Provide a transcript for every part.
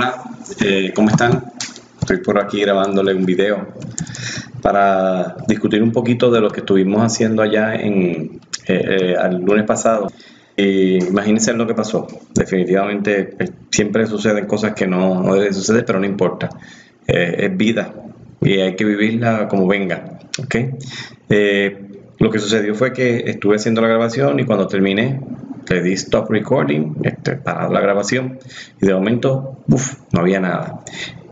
Hola, eh, ¿cómo están? Estoy por aquí grabándole un video para discutir un poquito de lo que estuvimos haciendo allá en eh, el lunes pasado. Imagínense lo que pasó. Definitivamente siempre suceden cosas que no, no deben suceder, pero no importa. es vida y hay que vivirla como venga. ¿okay? lo que sucedió fue que estuve haciendo la grabación y cuando terminé le di stop recording, este, parar la grabación y de momento, uff, no había nada.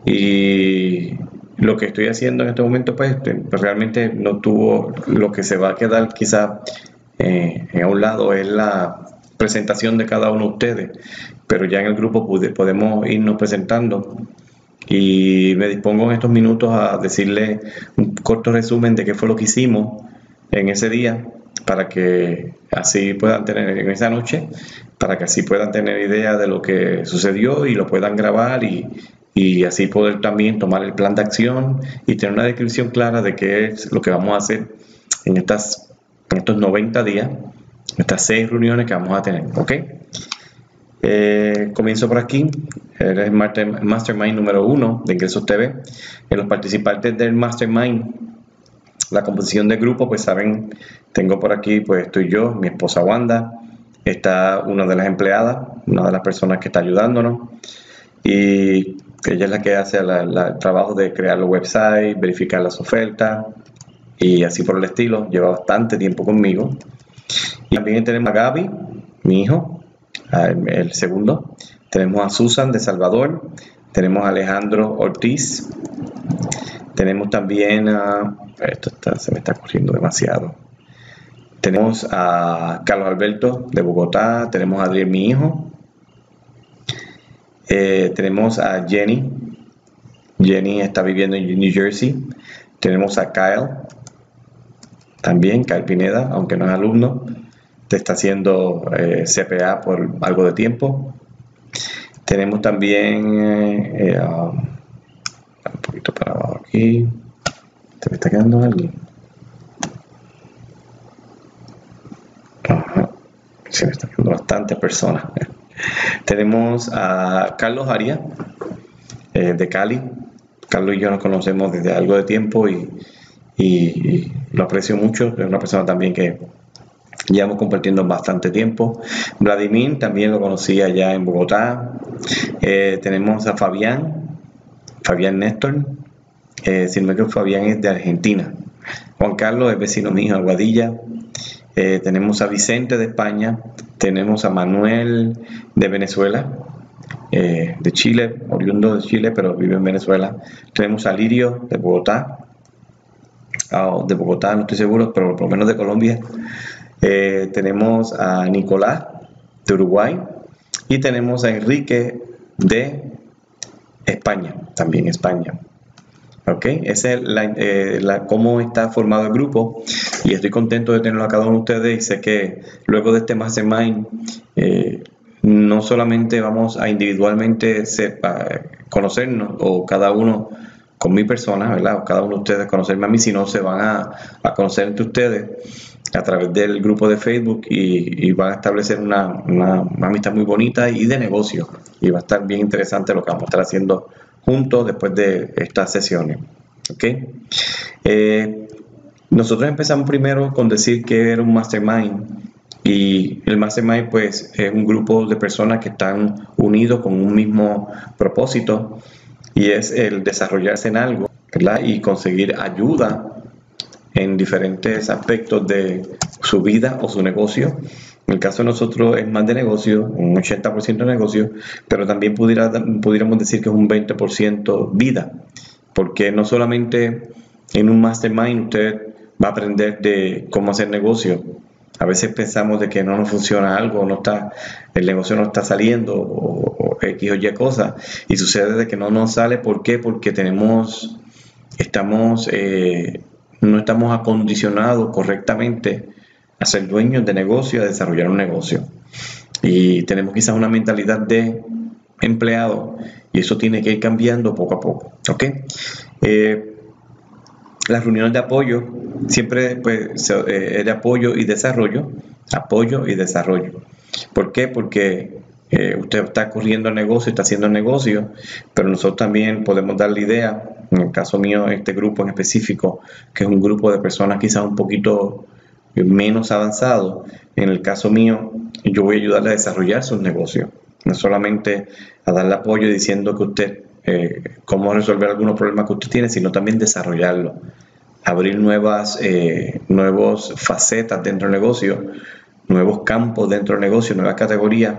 Y lo que estoy haciendo en este momento, pues, este, realmente no tuvo lo que se va a quedar quizá eh, a un lado es la presentación de cada uno de ustedes, pero ya en el grupo podemos irnos presentando y me dispongo en estos minutos a decirle un corto resumen de qué fue lo que hicimos en ese día para que así puedan tener en esa noche, para que así puedan tener idea de lo que sucedió y lo puedan grabar y, así poder también tomar el plan de acción y tener una descripción clara de qué es lo que vamos a hacer en, estas, en estos 90 días, estas seis reuniones que vamos a tener. ¿Ok? Eh, comienzo por aquí. Eres Mastermind número uno de Ingresos TV. Los participantes del Mastermind la composición del grupo, pues saben, tengo por aquí, pues estoy yo, mi esposa Wanda, está una de las empleadas, una de las personas que está ayudándonos, y ella es la que hace el trabajo de crear los websites, verificar las ofertas, y así por el estilo, lleva bastante tiempo conmigo. Y también tenemos a Gaby, mi hijo, el segundo, tenemos a Susan de Salvador, tenemos a Alejandro Ortiz, tenemos también a esto se me está corriendo demasiado. Tenemos a Carlos Alberto de Bogotá, tenemos a Adriel, mi hijo. Eh, tenemos a Jenny. Jenny está viviendo en New Jersey. Tenemos a Kyle, también Kyle Pineda, aunque no es alumno. Te está haciendo eh, CPA por algo de tiempo. Tenemos también eh, um, poquito para abajo aquí. ¿Se me está quedando alguien? Se me están quedando bastantes personas. Tenemos a Carlos Arias, eh, de Cali. Carlos y yo nos conocemos desde algo de tiempo y, lo aprecio mucho. Es una persona también que llevamos compartiendo bastante tiempo. Vladimir también lo conocí allá en Bogotá. Eh, tenemos a Fabián, Fabián Néstor, eh, si no me equivoco, Fabián es de Argentina. Juan Carlos es vecino mío, Aguadilla. Eh, tenemos a Vicente de España. Tenemos a Manuel de Venezuela. Eh, de Chile, oriundo de Chile, pero vive en Venezuela. Tenemos a Lirio de Bogotá. Ah, de Bogotá, no estoy seguro, pero por lo menos de Colombia. tenemos a Nicolás de Uruguay. Y tenemos a Enrique de España, también España. ¿ok? Esa es eh, la, cómo está formado el grupo y estoy contento de tenerlo a cada uno de ustedes y sé que luego de este Mastermind eh, no solamente vamos a individualmente conocernos o cada uno con mi persona, ¿verdad? O cada uno de ustedes conocerme a mí, sino se van a, conocer entre ustedes a través del grupo de Facebook y, van a establecer una, una, amistad muy bonita y de negocio. Y va a estar bien interesante lo que vamos a estar haciendo juntos después de estas sesiones. ¿okay? Eh, nosotros empezamos primero con decir que era un mastermind y el mastermind pues es un grupo de personas que están unidos con un mismo propósito y es el desarrollarse en algo y conseguir ayuda en diferentes aspectos de su vida o su negocio en el caso de nosotros es más de negocio, un 80% de negocio, pero también pudiera, pudiéramos decir que es un 20% vida, porque no solamente en un mastermind usted va a aprender de cómo hacer negocio. A veces pensamos de que no nos funciona algo, no está, el negocio no está saliendo o, X o Y cosas y sucede de que no nos sale. ¿Por qué? Porque tenemos, estamos, eh, no estamos acondicionados correctamente a ser dueños de negocio, a desarrollar un negocio. Y tenemos quizás una mentalidad de empleado y eso tiene que ir cambiando poco a poco. ¿ok? Eh, las reuniones de apoyo siempre pues, eh, es de apoyo y desarrollo, apoyo y desarrollo. ¿Por qué? Porque eh, usted está corriendo negocio, está haciendo negocio, pero nosotros también podemos dar la idea, en el caso mío, este grupo en específico, que es un grupo de personas quizás un poquito menos avanzado, en el caso mío, yo voy a ayudarle a desarrollar sus negocios, no solamente a darle apoyo diciendo que usted, eh, cómo resolver algunos problemas que usted tiene, sino también desarrollarlo, abrir nuevas, eh, nuevos facetas dentro del negocio, nuevos campos dentro del negocio, nuevas categorías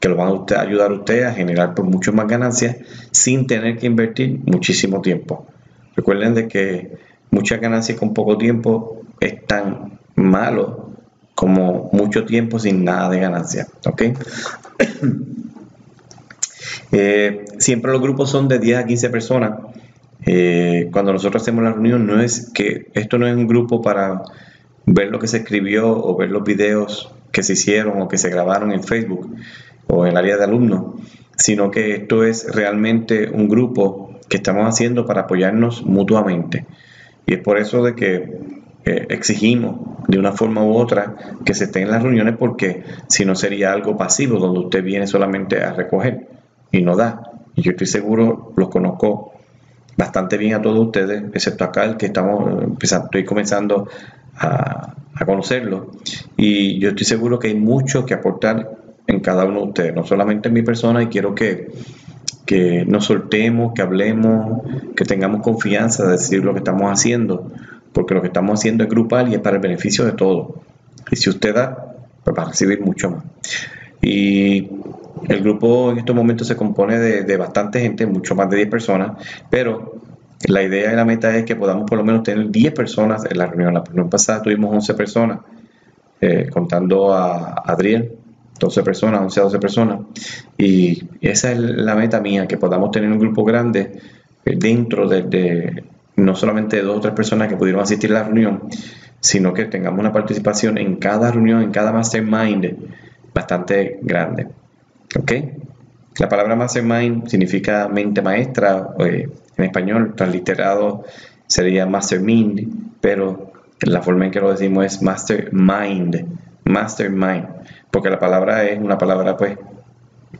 que lo van a ayudar a usted a generar por mucho más ganancias sin tener que invertir muchísimo tiempo. Recuerden de que muchas ganancias con poco tiempo es tan malo como mucho tiempo sin nada de ganancia. ¿ok? Eh, siempre los grupos son de 10 a 15 personas. Eh, cuando nosotros hacemos la reunión, no es que esto no es un grupo para ver lo que se escribió o ver los videos que se hicieron o que se grabaron en Facebook o el área de alumnos, sino que esto es realmente un grupo que estamos haciendo para apoyarnos mutuamente. Y es por eso de que eh, exigimos de una forma u otra que se estén en las reuniones porque si no sería algo pasivo donde usted viene solamente a recoger y no da. Y yo estoy seguro, los conozco bastante bien a todos ustedes, excepto acá el que estamos empezando, estoy comenzando a, a conocerlo. Y yo estoy seguro que hay mucho que aportar en cada uno de ustedes, no solamente en mi persona, y quiero que, que nos soltemos, que hablemos, que tengamos confianza de decir lo que estamos haciendo, porque lo que estamos haciendo es grupal y es para el beneficio de todos. Y si usted da, pues va a recibir mucho más. Y el grupo en estos momentos se compone de, de bastante gente, mucho más de 10 personas, pero la idea y la meta es que podamos por lo menos tener 10 personas en la reunión. La reunión pasada tuvimos 11 personas, eh, contando a Adriel, 12 personas, 11 a 12 personas. Y esa es la meta mía, que podamos tener un grupo grande eh, dentro de, no solamente dos o tres personas que pudieron asistir a la reunión, sino que tengamos una participación en cada reunión, en cada mastermind bastante grande. ¿Ok? La palabra mastermind significa mente maestra, eh, en español transliterado sería mastermind, pero la forma en que lo decimos es mastermind, mastermind porque la palabra es una palabra pues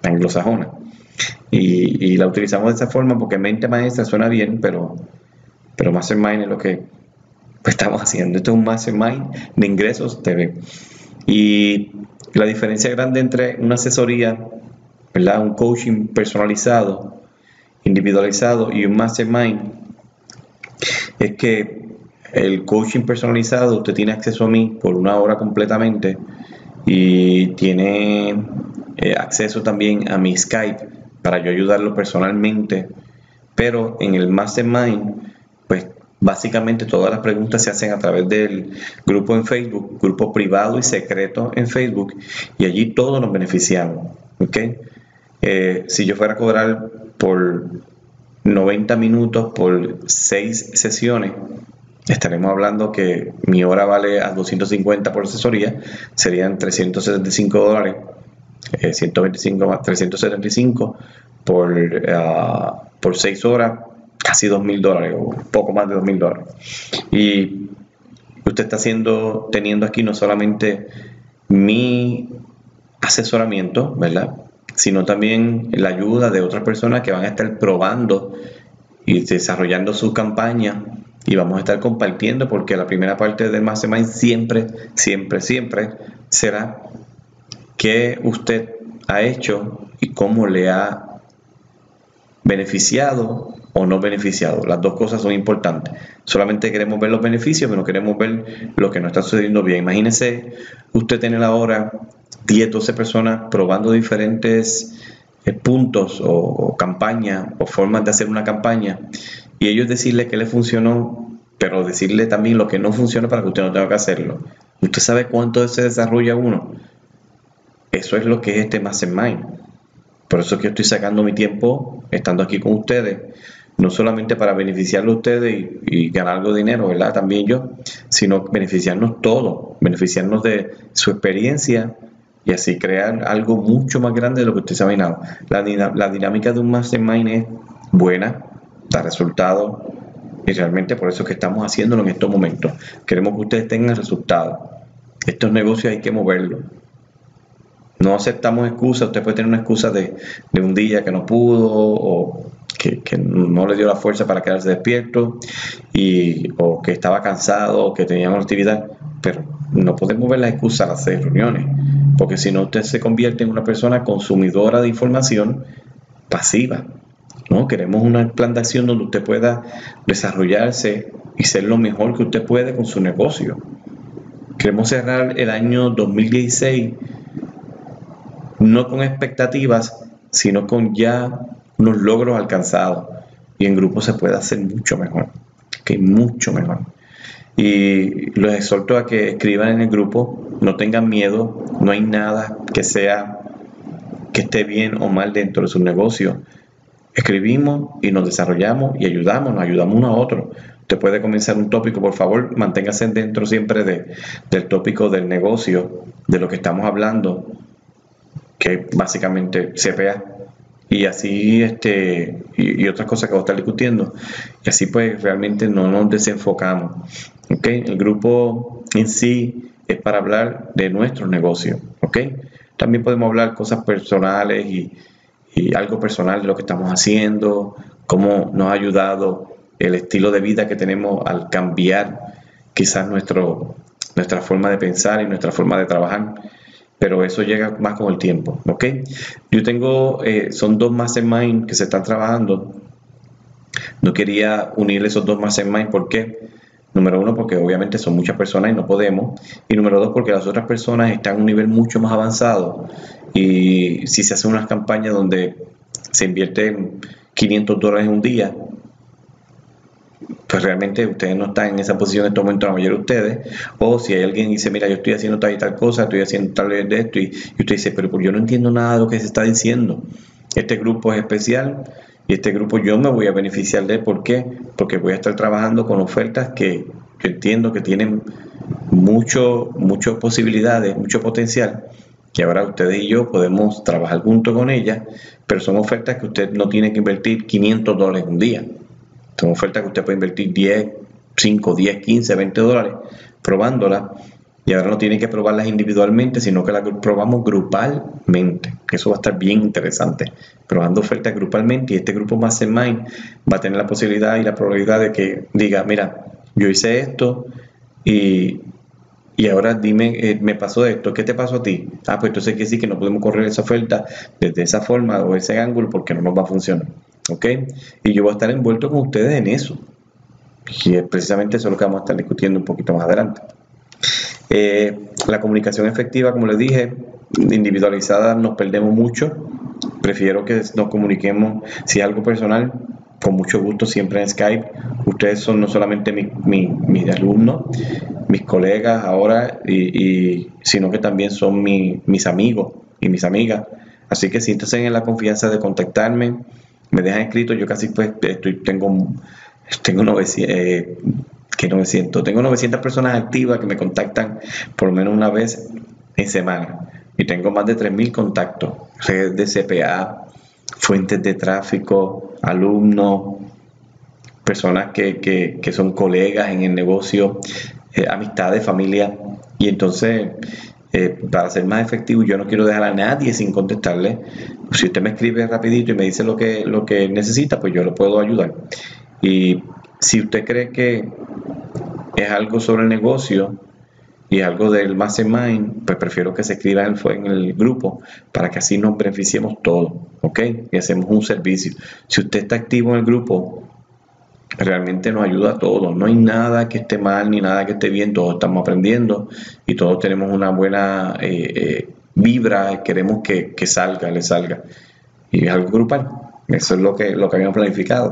anglosajona. Y, la utilizamos de esa forma porque mente maestra suena bien, pero, pero mastermind es lo que pues, estamos haciendo. Esto es un mastermind de ingresos TV. Y la diferencia grande entre una asesoría, ¿verdad? un coaching personalizado, individualizado y un mastermind es que el coaching personalizado, usted tiene acceso a mí por una hora completamente y tiene eh, acceso también a mi Skype para yo ayudarlo personalmente. Pero en el Mastermind, pues básicamente todas las preguntas se hacen a través del grupo en Facebook, grupo privado y secreto en Facebook, y allí todos nos beneficiamos. ¿okay? Eh, si yo fuera a cobrar por 90 minutos por 6 sesiones, estaremos hablando que mi hora vale a 250 por asesoría, serían 375 dólares, 125 eh, más 375 por, uh, por 6 horas, casi 2.000 dólares o poco más de 2.000 dólares. Y usted está haciendo, teniendo aquí no solamente mi asesoramiento, ¿verdad? Sino también la ayuda de otras personas que van a estar probando y desarrollando su campaña y vamos a estar compartiendo porque la primera parte del Mastermind siempre, siempre, siempre será qué usted ha hecho y cómo le ha beneficiado o no beneficiado. Las dos cosas son importantes. Solamente queremos ver los beneficios, pero queremos ver lo que no está sucediendo bien. Imagínese usted tener ahora 10, 12 personas probando diferentes eh, puntos o campañas o formas de hacer una campaña y ellos decirle que le funcionó, pero decirle también lo que no funciona para que usted no tenga que hacerlo. ¿Usted sabe cuánto se desarrolla uno? Eso es lo que es este Mastermind. Por eso es que estoy sacando mi tiempo estando aquí con ustedes, no solamente para beneficiarlo a ustedes y, ganar algo de dinero, ¿verdad? También yo, sino beneficiarnos todos, beneficiarnos de su experiencia y así crear algo mucho más grande de lo que usted se ha imaginado. La, la dinámica de un mastermind es buena, da resultados y realmente por eso es que estamos haciéndolo en estos momentos. Queremos que ustedes tengan resultados. Estos negocios hay que moverlos. No aceptamos excusas. Usted puede tener una excusa de, un día que no pudo o que, no le dio la fuerza para quedarse despierto y, o que estaba cansado o que tenía una actividad, pero no podemos ver la excusa a hacer reuniones, porque si no usted se convierte en una persona consumidora de información pasiva. ¿No? Queremos un plan de acción donde usted pueda desarrollarse y ser lo mejor que usted puede con su negocio. Queremos cerrar el año 2016 no con expectativas, sino con ya unos logros alcanzados. Y en grupo se puede hacer mucho mejor, que mucho mejor. Y los exhorto a que escriban en el grupo, no tengan miedo, no hay nada que sea que esté bien o mal dentro de su negocio. Escribimos y nos desarrollamos y ayudamos, nos ayudamos uno a otro. Usted puede comenzar un tópico, por favor, manténgase dentro siempre de, del tópico del negocio, de lo que estamos hablando, que básicamente CPA. Y así, este, y, otras cosas que vamos a estar discutiendo. Y así pues realmente no nos desenfocamos. El grupo en sí es para hablar de nuestro negocio. También podemos hablar cosas personales y, y algo personal de lo que estamos haciendo, cómo nos ha ayudado el estilo de vida que tenemos al cambiar quizás nuestro, nuestra forma de pensar y nuestra forma de trabajar, pero eso llega más con el tiempo, ¿ok? Yo tengo, eh, son dos mastermind que se están trabajando, no quería unir esos dos mastermind, ¿por qué? Número uno, porque obviamente son muchas personas y no podemos. Y número dos, porque las otras personas están a un nivel mucho más avanzado. Y si se hace una campaña donde se invierte 500 dólares en un día, pues realmente ustedes no están en esa posición en este momento, la mayoría de ustedes, o si hay alguien que dice, mira, yo estoy haciendo tal y tal cosa, estoy haciendo tal vez de esto, y, usted dice, pero yo no entiendo nada de lo que se está diciendo. Este grupo es especial y este grupo yo me voy a beneficiar de él. ¿Por qué? Porque voy a estar trabajando con ofertas que yo entiendo que tienen mucho, muchas posibilidades, mucho potencial, que ahora ustedes y yo podemos trabajar junto con ellas, pero son ofertas que usted no tiene que invertir 500 dólares un día son ofertas que usted puede invertir 10, 5, 10, 15, 20 dólares probándolas y ahora no tiene que probarlas individualmente, sino que las probamos grupalmente. Eso va a estar bien interesante. Probando ofertas grupalmente y este grupo Mastermind va a tener la posibilidad y la probabilidad de que diga, mira, yo hice esto y, y ahora dime, eh, me pasó esto, ¿qué te pasó a ti? Ah, pues entonces que sí que no podemos correr esa oferta desde esa forma o ese ángulo porque no nos va a funcionar. ¿ok? Y yo voy a estar envuelto con ustedes en eso. Y es precisamente eso lo que vamos a estar discutiendo un poquito más adelante. Eh, la comunicación efectiva, como les dije, individualizada nos perdemos mucho. Prefiero que nos comuniquemos, si es algo personal, con mucho gusto siempre en Skype. Ustedes son no solamente mis alumnos, mis colegas ahora, y, sino que también son mis amigos y mis amigas. Así que siéntense en la confianza de contactarme. Me dejan escrito, yo casi pues estoy, tengo, tengo 900, eh, que 900, tengo 900 personas activas que me contactan por lo menos una vez en semana. Y tengo más de 3.000 contactos, redes de CPA, fuentes de tráfico, alumnos, personas que, son colegas en el negocio, eh, amistades, familia y entonces eh, para ser más efectivo, yo no quiero dejar a nadie sin contestarle. Si usted me escribe rapidito y me dice lo que, lo que necesita, pues yo lo puedo ayudar. Y si usted cree que es algo sobre el negocio y algo del mastermind, pues prefiero que se escriba en el grupo para que así nos beneficiemos todos, ¿ok? Y hacemos un servicio. Si usted está activo en el grupo, realmente nos ayuda a todos. No hay nada que esté mal ni nada que esté bien, todos estamos aprendiendo y todos tenemos una buena eh, eh, vibra, queremos que, salga, le salga. Y es algo grupal. Eso es lo que, lo que habíamos planificado.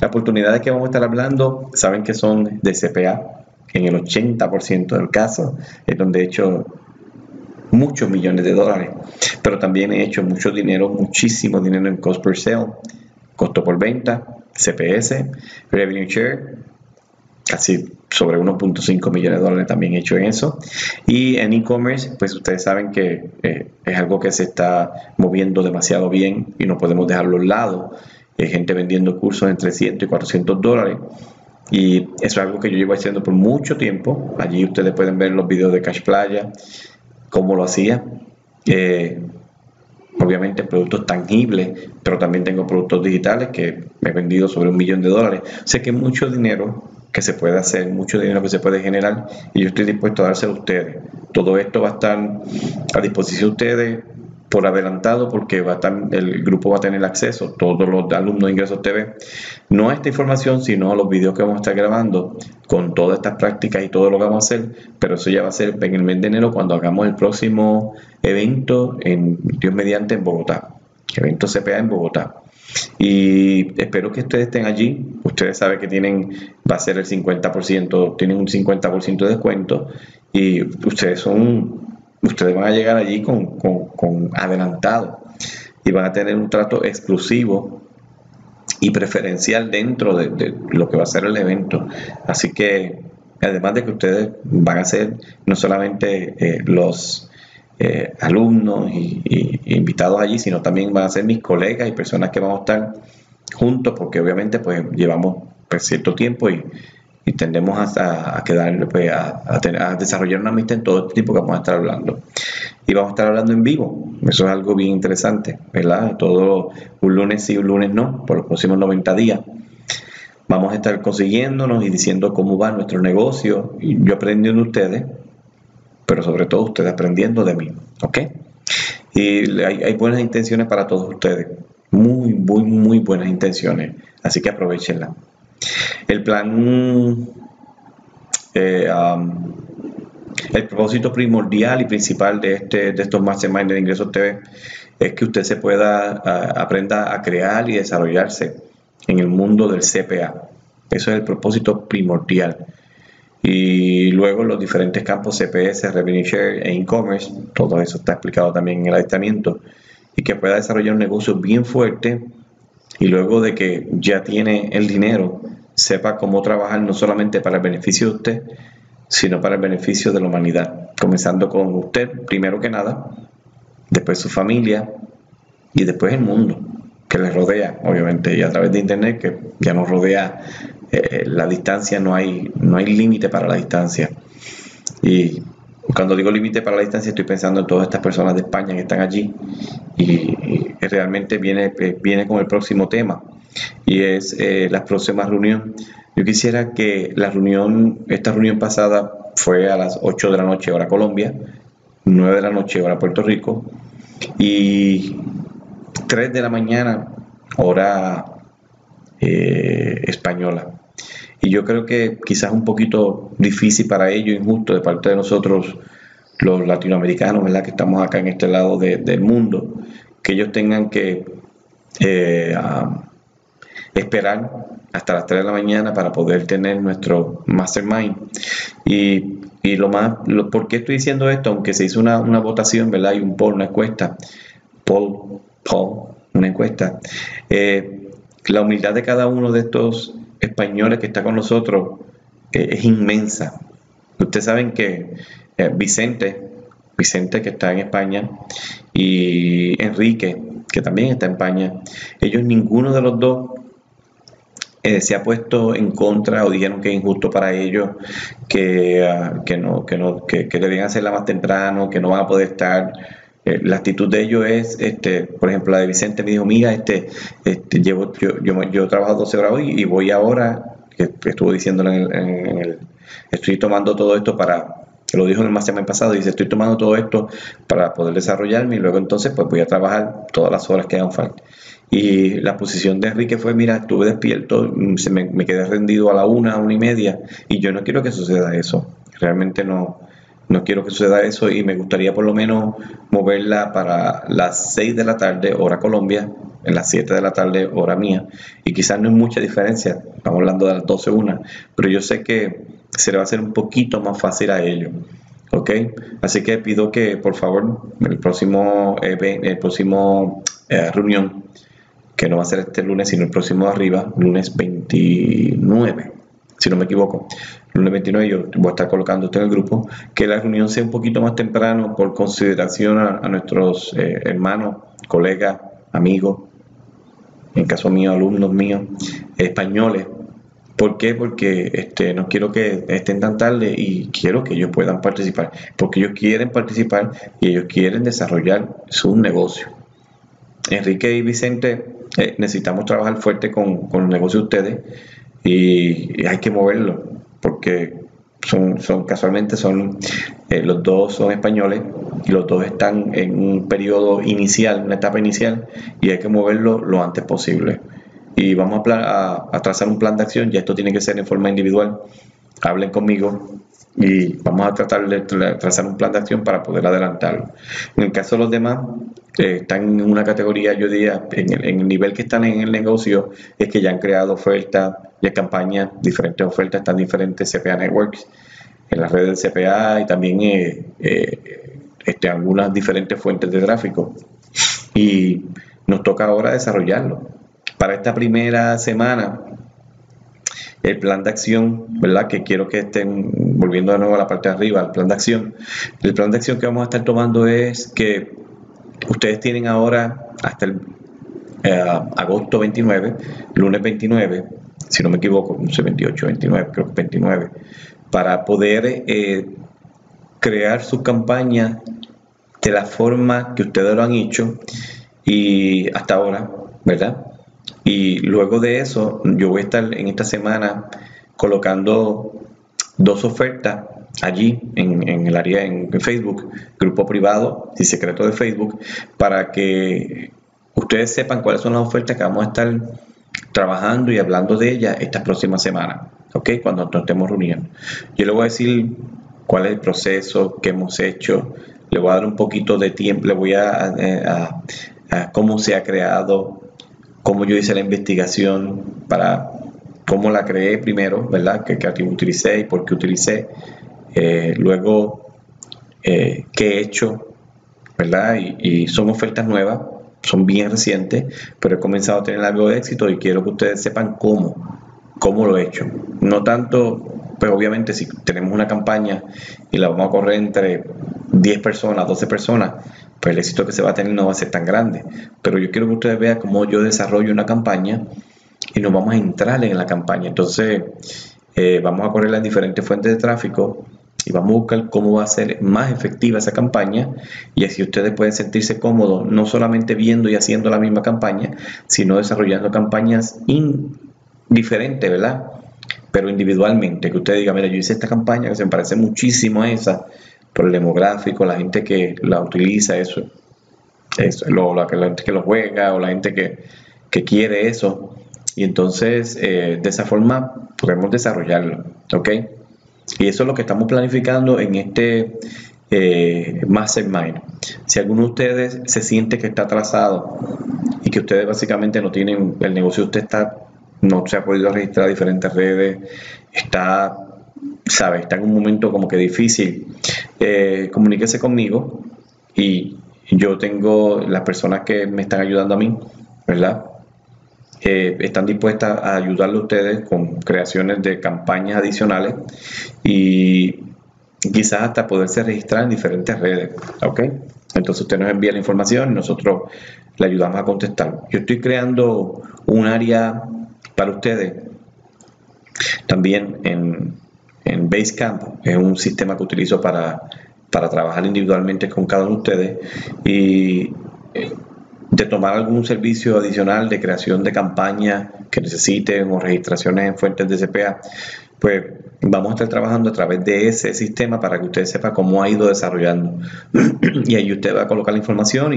Las oportunidades que vamos a estar hablando, saben que son de CPA, en el 80% del caso, es donde he hecho muchos millones de dólares, pero también he hecho mucho dinero, muchísimo dinero en cost per sale, costo por venta, CPS, Revenue Share, casi sobre 1.5 millones de dólares también hecho en eso. Y en e-commerce, pues ustedes saben que eh, es algo que se está moviendo demasiado bien y no podemos dejarlo a un lado. Hay gente vendiendo cursos entre 300 y 400 dólares. Y eso es algo que yo llevo haciendo por mucho tiempo. Allí ustedes pueden ver los videos de Cash Playa, cómo lo hacía. Eh, obviamente productos tangibles, pero también tengo productos digitales que me he vendido sobre un millón de dólares. Sé que mucho dinero que se puede hacer, mucho dinero que se puede generar y yo estoy dispuesto a dárselo a ustedes. Todo esto va a estar a disposición de ustedes por adelantado porque va a estar, el grupo va a tener acceso, todos los alumnos de Ingresos TV, no a esta información, sino a los videos que vamos a estar grabando con todas estas prácticas y todo lo que vamos a hacer, pero eso ya va a ser en el mes de enero cuando hagamos el próximo evento en Dios mediante en Bogotá, evento CPA en Bogotá. Y espero que ustedes estén allí. Ustedes saben que tienen, va a ser el 50%, tienen un 50% de descuento y ustedes son ustedes van a llegar allí con, adelantado y van a tener un trato exclusivo y preferencial dentro de, lo que va a ser el evento. Así que, además de que ustedes van a ser no solamente eh, los eh, alumnos y, invitados allí, sino también van a ser mis colegas y personas que vamos a estar juntos, porque obviamente pues llevamos pues, cierto tiempo y, y tendemos a, quedar, pues, a, desarrollar una amistad en todo este tiempo que vamos a estar hablando. Y vamos a estar hablando en vivo, eso es algo bien interesante, ¿verdad? Todo un lunes sí, un lunes no, por los próximos 90 días. Vamos a estar consiguiéndonos y diciendo cómo va nuestro negocio, yo aprendiendo de ustedes, pero sobre todo ustedes aprendiendo de mí, ¿ok? Y hay, hay buenas intenciones para todos ustedes, muy, muy, muy buenas intenciones, así que aprovechenlas. El plan, eh, um, el propósito primordial y principal de, este, de estos mastermind de Ingresos TV es que usted se pueda aprenda a crear y desarrollarse en el mundo del CPA. Eso es el propósito primordial. Y luego los diferentes campos CPS, Revenue Share e e-commerce, todo eso está explicado también en el adiestramiento, y que pueda desarrollar un negocio bien fuerte y luego de que ya tiene el dinero, sepa cómo trabajar no solamente para el beneficio de usted, sino para el beneficio de la humanidad, comenzando con usted primero que nada, después su familia y después el mundo que le rodea, obviamente, y a través de internet que ya nos rodea eh, la distancia, no hay, no hay límite para la distancia. Y cuando digo límite para la distancia, estoy pensando en todas estas personas de España que están allí y, realmente viene, eh, viene con el próximo tema y es eh, las próximas reuniones. Yo quisiera que la reunión, esta reunión pasada fue a las 8 de la noche hora Colombia, 9 de la noche hora Puerto Rico y 3 de la mañana hora eh, española. Y yo creo que quizás un poquito difícil para ellos, injusto de parte de nosotros, los latinoamericanos, ¿verdad? Que estamos acá en este lado del mundo, que ellos tengan que eh, esperar hasta las 3 de la mañana para poder tener nuestro mastermind. Y, y lo más, lo, ¿por qué estoy diciendo esto? Aunque se hizo una, una votación, ¿verdad? Y un poll, una encuesta, poll, poll, una encuesta. Eh, la humildad de cada uno de estos españoles que está con nosotros eh, es inmensa. Ustedes saben que eh, Vicente, Vicente que está en España, y Enrique, que también está en España, ellos ninguno de los dos eh, se ha puesto en contra o dijeron que es injusto para ellos, que, ah, que no, que, no que, que, debían hacerla más temprano, que no van a poder estar. La actitud de ellos es, este, por ejemplo, la de Vicente me dijo, mira, este, este llevo, yo, yo, yo trabajo 12 horas hoy y voy ahora que, estuvo diciéndolo en el, estoy tomando todo esto para, lo dijo en el mastermind pasado, dice, estoy tomando todo esto para poder desarrollarme y luego entonces pues voy a trabajar todas las horas que hagan falta. Y la posición de Enrique fue, mira, estuve despierto, se me, me quedé rendido a la una, una y media, y yo no quiero que suceda eso. Realmente no, no quiero que suceda eso y me gustaría por lo menos moverla para las 6 de la tarde, hora Colombia, en las 7 de la tarde, hora mía. Y quizás no hay mucha diferencia, estamos hablando de las 12 una, pero yo sé que se le va a hacer un poquito más fácil a ellos. ¿Ok? Así que pido que por favor, el próximo, el próximo eh, reunión, que no va a ser este lunes, sino el próximo arriba, lunes 29, si no me equivoco, lunes 29 yo voy a estar colocando esto en el grupo, que la reunión sea un poquito más temprano por consideración a, nuestros eh, hermanos, colegas, amigos, en caso mío, alumnos míos, españoles, ¿Por qué? Porque este, no quiero que estén tan tarde y quiero que ellos puedan participar, porque ellos quieren participar y ellos quieren desarrollar su negocio. Enrique y Vicente, eh, necesitamos trabajar fuerte con, con los negocios de ustedes y hay que moverlo, porque son, son casualmente son eh, los dos son españoles y los dos están en un periodo inicial, una etapa inicial y hay que moverlo lo antes posible. Y vamos a, a, trazar un plan de acción, ya esto tiene que ser en forma individual. Hablen conmigo y vamos a tratar de trazar un plan de acción para poder adelantarlo. En el caso de los demás, eh, están en una categoría, yo diría, en el, en el, nivel que están en el negocio, es que ya han creado ofertas, ya campañas, diferentes ofertas, están diferentes CPA Networks, en las redes del CPA y también eh, eh, este, algunas diferentes fuentes de tráfico. Y nos toca ahora desarrollarlo. Para esta primera semana, el plan de acción, ¿verdad? Que quiero que estén volviendo de nuevo a la parte de arriba, el plan de acción. El plan de acción que vamos a estar tomando es que ustedes tienen ahora hasta el eh, agosto 29, lunes 29, si no me equivoco, no sé, 28, 29, creo que 29, para poder eh, crear su campaña de la forma que ustedes lo han hecho y hasta ahora, ¿verdad? Y luego de eso, yo voy a estar en esta semana colocando dos ofertas allí en, el área en Facebook, grupo privado y secreto de Facebook, para que ustedes sepan cuáles son las ofertas que vamos a estar trabajando y hablando de ellas esta próxima semana, ¿ok? Cuando nos estemos reuniendo. Yo le voy a decir cuál es el proceso que hemos hecho, le voy a dar un poquito de tiempo, le voy a, a cómo se ha creado, cómo yo hice la investigación para cómo la creé primero, ¿verdad? ¿Qué, qué utilicé y por qué utilicé? Eh, luego, eh, ¿qué he hecho? ¿Verdad? Y, son ofertas nuevas, son bien recientes, pero he comenzado a tener algo de éxito y quiero que ustedes sepan cómo, cómo lo he hecho. No tanto, pues obviamente si tenemos una campaña y la vamos a correr entre 10 personas, 12 personas, pues el éxito que se va a tener no va a ser tan grande. Pero yo quiero que ustedes vean cómo yo desarrollo una campaña y nos vamos a entrar en la campaña. Entonces, eh, vamos a correr en diferentes fuentes de tráfico y vamos a buscar cómo va a ser más efectiva esa campaña y así ustedes pueden sentirse cómodos no solamente viendo y haciendo la misma campaña, sino desarrollando campañas diferentes, ¿verdad? Pero individualmente, que usted diga, mira, yo hice esta campaña que se me parece muchísimo a esa, por el demográfico, la gente que la utiliza, eso, eso la gente que lo juega o la gente que, que quiere eso. Y entonces, eh, de esa forma, podemos desarrollarlo, ¿ok? Y eso es lo que estamos planificando en este eh, Mastermind. Si alguno de ustedes se siente que está atrasado y que ustedes básicamente no tienen, el negocio usted está, no se ha podido registrar diferentes redes, está, sabe, está en un momento como que difícil, eh, comuníquese conmigo y yo tengo las personas que me están ayudando a mí, ¿verdad? Están dispuestas a ayudarle a ustedes con creaciones de campañas adicionales y quizás hasta poderse registrar en diferentes redes. ¿ok? Entonces usted nos envía la información y nosotros le ayudamos a contestar. Yo estoy creando un área para ustedes también en, en Basecamp. Es un sistema que utilizo para, para trabajar individualmente con cada uno de ustedes y de tomar algún servicio adicional de creación de campañas que necesiten o registraciones en fuentes de CPA, pues vamos a estar trabajando a través de ese sistema para que usted sepa cómo ha ido desarrollando. y ahí usted va a colocar la información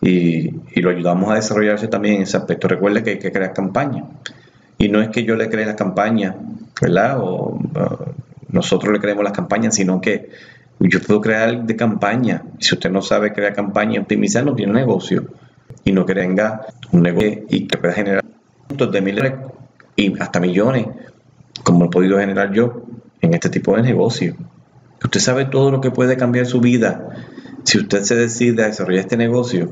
y, y, lo ayudamos a desarrollarse también en ese aspecto. Recuerde que hay que crear campañas. Y no es que yo le cree las campañas, ¿verdad? O, nosotros le creemos las campañas, sino que yo puedo crear de campaña. Si usted no sabe crear campaña y optimizar, no tiene negocio. Y no que tenga un negocio y que pueda generar cientos de miles y hasta millones, como he podido generar yo en este tipo de negocio. Usted sabe todo lo que puede cambiar su vida. Si usted se decide a desarrollar este negocio,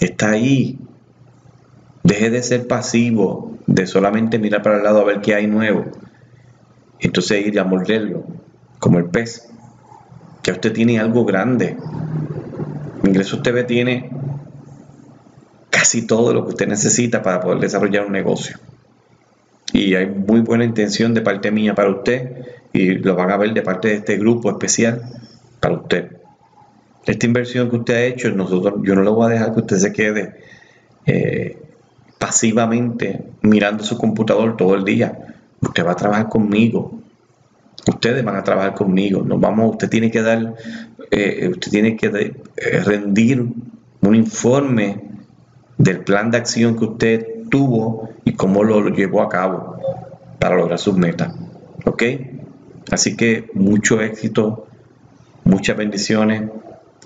está ahí. Deje de ser pasivo, de solamente mirar para el lado a ver qué hay nuevo. Entonces ir a morderlo, como el pez ya usted tiene algo grande. Ingreso usted tiene casi todo lo que usted necesita para poder desarrollar un negocio. y hay muy buena intención de parte mía para usted y lo van a ver de parte de este grupo especial para usted. Esta inversión que usted ha hecho, nosotros, yo no le voy a dejar que usted se quede eh, pasivamente mirando su computador todo el día. Usted va a trabajar conmigo. Ustedes van a trabajar conmigo. Nos vamos, usted tiene que dar, eh, usted tiene que eh, rendir un informe del plan de acción que usted tuvo y cómo lo, llevó a cabo para lograr sus metas. ¿Ok? Así que mucho éxito, muchas bendiciones.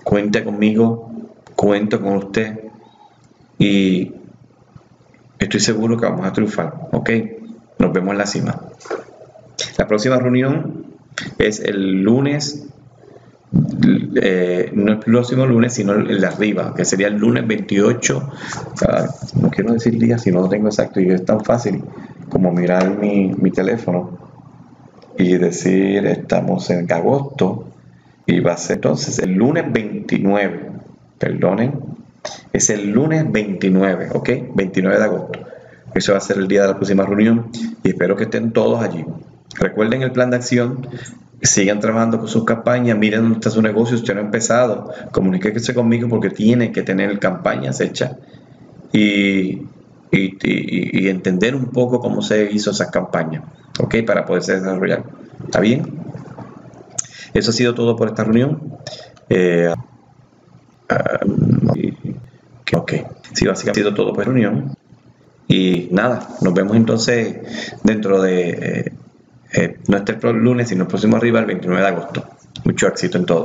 Cuente conmigo, cuento con usted y estoy seguro que vamos a triunfar. ¿Ok? Nos vemos en la cima. La próxima reunión es el lunes eh, no el próximo lunes, sino el de arriba, que sería el lunes 28. no quiero decir día si no lo tengo exacto, y es tan fácil como mirar mi, mi teléfono y decir estamos en agosto, y va a ser entonces el lunes 29, perdonen, es el lunes 29, ¿ok? 29 de agosto. Eso va a ser el día de la próxima reunión y espero que estén todos allí. Recuerden el plan de acción, sigan trabajando con sus campañas, miren dónde está su negocio, usted no ha empezado, comuníquese conmigo porque tiene que tener campañas hechas y, y, entender un poco cómo se hizo esas campañas, ¿ok? Para poderse desarrollar. ¿Está bien? Eso ha sido todo por esta reunión. Eh, um, ok, sí, básicamente ha sido todo por esta reunión. Y nada, nos vemos entonces dentro de... Eh, eh, no este lunes, sino el próximo arriba, el 29 de agosto. Mucho éxito en todo.